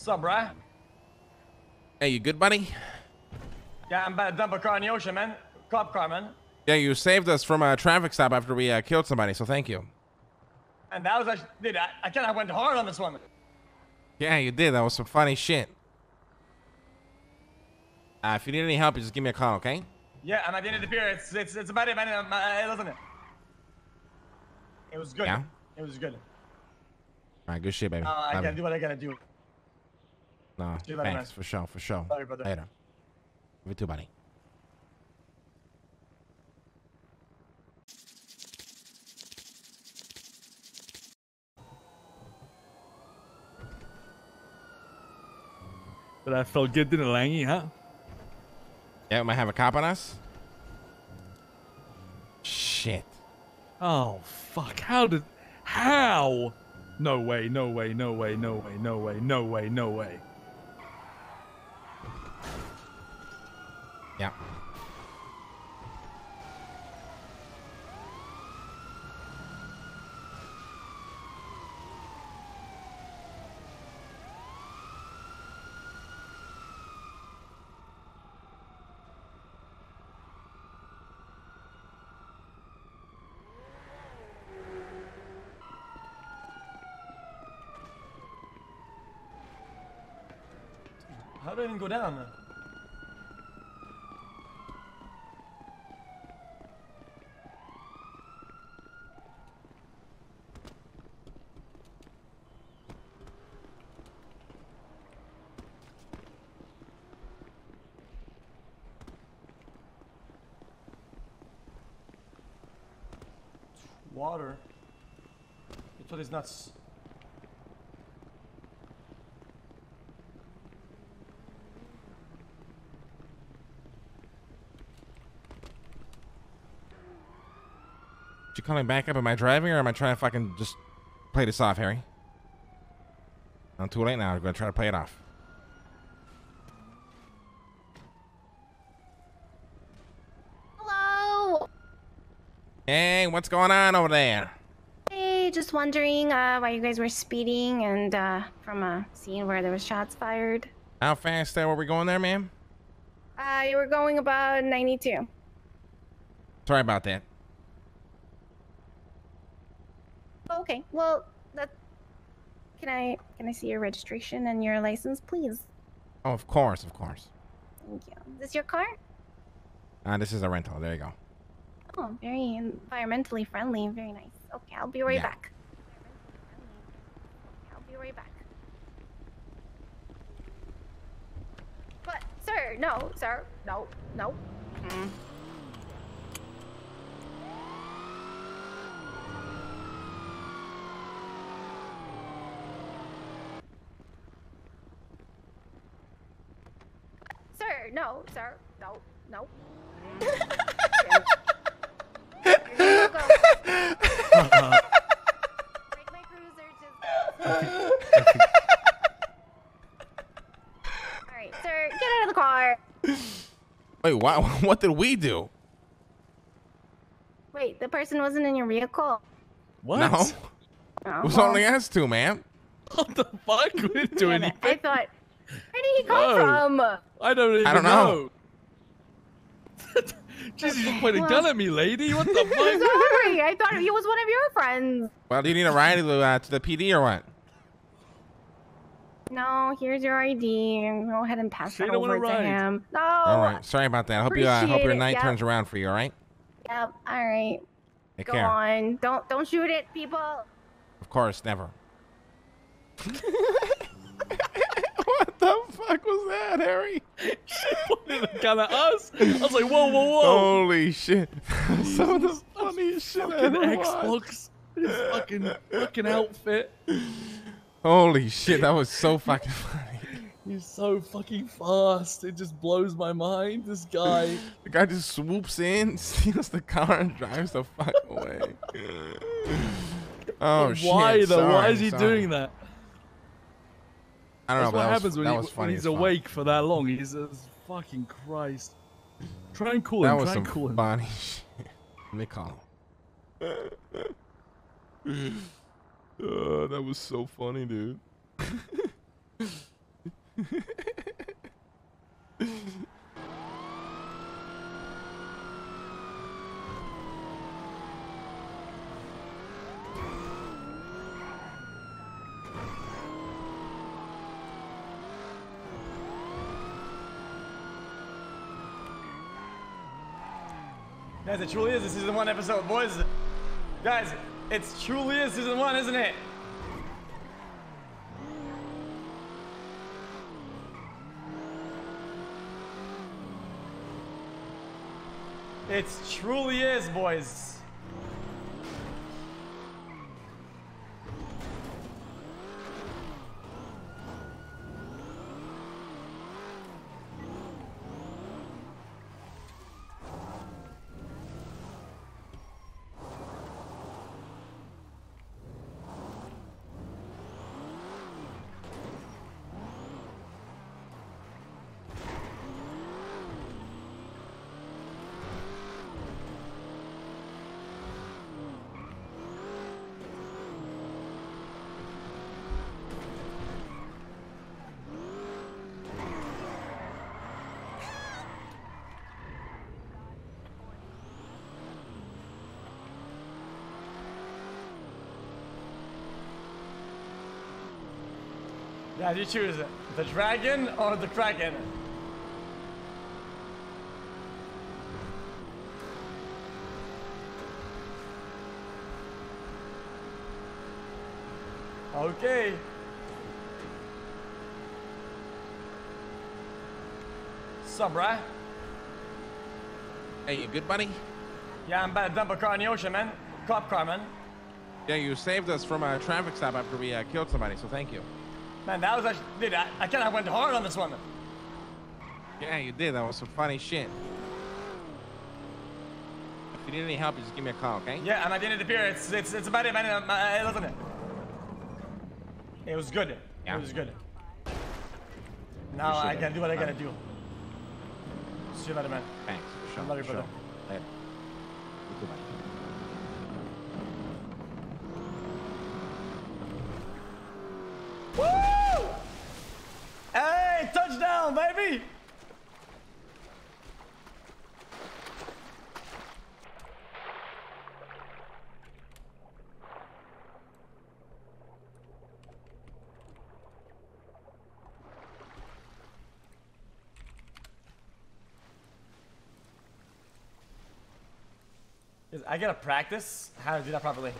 What's up, bruh? Hey, you good, buddy? Yeah, I'm about to dump a car in the ocean, man. Cop car, man. Yeah, you saved us from a traffic stop after we uh, killed somebody, so thank you. And that was actually, dude, I, I kind of went hard on this one. Yeah, you did. That was some funny shit. Uh, if you need any help, you just give me a call, okay? Yeah, I'm at the end of the pier. It's it's it's about it, man. Uh, listen, it. It was good. Yeah? It was good. All right, good shit, baby. Uh, I gotta do what I gotta do. No, See you later, thanks man. for sure, for sure. Sorry, brother. Later. You too, buddy. But that felt good, didn't it, Langy, huh? Yeah, we might have a cop on us. Shit. Oh, fuck. How did. How? No way, no way, no way, no way, no way, no way, no way. Yeah. How did I even go down? Water. It's what is nuts. You calling back up? Am I driving or am I trying to fucking just play this off, Harry? I'm too late now. I'm gonna try to play it off. Hello. Hey, what's going on over there? Hey, just wondering uh, why you guys were speeding and uh, from a scene where there was shots fired. How fast uh, were we going there, ma'am? Uh, you were going about 92. Sorry about that. Okay, well, that. Can I can I see your registration and your license, please? Oh, of course, of course. Thank you. Is this your car? Uh, this is a rental. There you go. Oh, very environmentally friendly. Very nice. Okay, I'll be right Yeah. back. I'll be right back. But, sir, no, sir, no, no. Mm. Sir, no, sir, no, no. Here you go. Break my cruiser, just. Alright, sir, get out of the car. Wait, why, what did we do? Wait, the person wasn't in your vehicle. What? No, Oh, it was well, only us two, ma'am. What the fuck? We didn't do damn it. I thought. Where did he come No. from? I don't even I don't know. Jesus, you Okay, pointed a well- gun at me, lady. What the fuck? Sorry, I thought he was one of your friends. Well, do you need a ride to the, uh, to the PD or what? No, here's your ID. Go ahead and pass Say that you don't over wanna to ride. him. No. All right, sorry about that. I hope you uh, hope your night yeah. turns around for you. All right. Yep. All right. Take Go care. on. Don't don't shoot it, people. Of course, never. fuck was that, Harry? she pointed a gun at us. I was like, whoa, whoa, whoa. Holy shit! Some of the funniest shit I ever. Xbox. His fucking fucking outfit. Holy shit, that was so fucking funny. He's so fucking fast. It just blows my mind. This guy. The guy just swoops in, steals the car, and drives the fuck away. Oh But shit! Why though? Why is he sorry. doing that? I don't That's know. what that happens was, when, that he, was when funny he's awake for that long. He's uh, fucking Christ. Try and call That him. was Try some and call him. funny shit. Let me call him. Uh, that was so funny, dude. Guys, it truly is a season one episode, boys. Guys, it's truly is season one, isn't it? It's truly is, boys. Guys, you choose it. The dragon or the dragon? Okay. Sup, bruh? Hey, you good, buddy? Yeah, I'm about to dump a car in the ocean, man. Cop car, man. Yeah, you saved us from a traffic stop after we uh, killed somebody, so thank you. Man, that was actually, dude, I, I kind of went hard on this one. Yeah, you did. That was some funny shit. If you need any help, you just give me a call, okay? Yeah, I'm at the end of the pier. It's, it's, it's about it, man. Um, uh, listen, it. It was good. Yeah. It was good. Now I can do what I gotta do. See you later, man. Thanks. For sure. Love you, brother. Sure. Later too, buddy. Woo! Hey, touchdown, baby! I gotta practice how to do that properly.